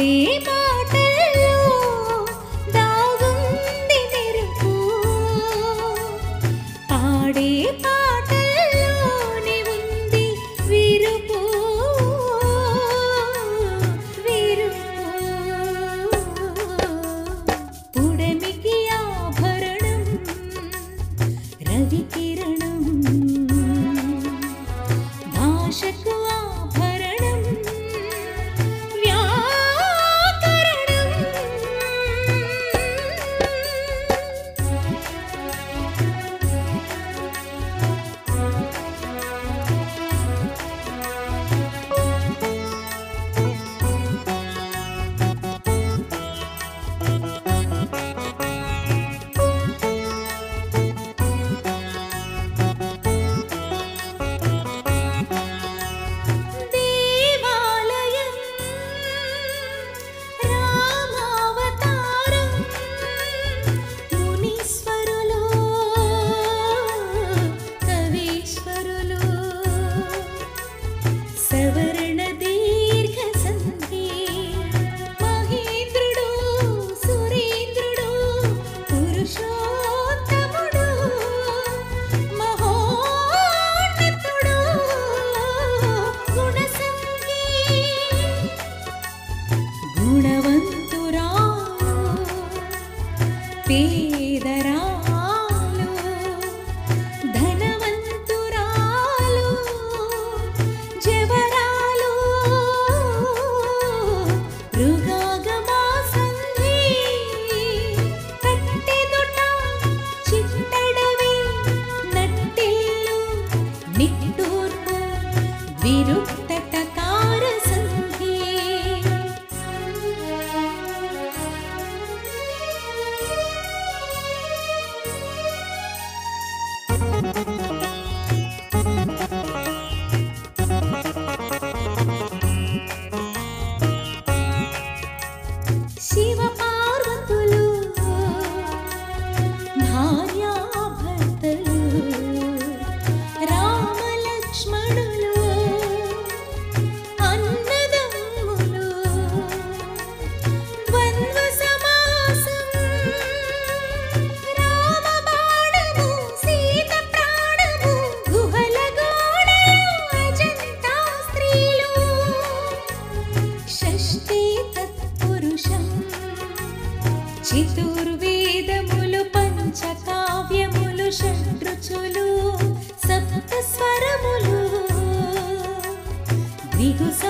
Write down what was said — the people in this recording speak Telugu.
నీ మాటల్లో పేదరాలు ధనవంతురాలు జవరాలు మృగాగమాసంధి కట్టెదుట చిట్టడవి నట్టిల్లు నిట్టూర్పు విరుపు Espírito Santo.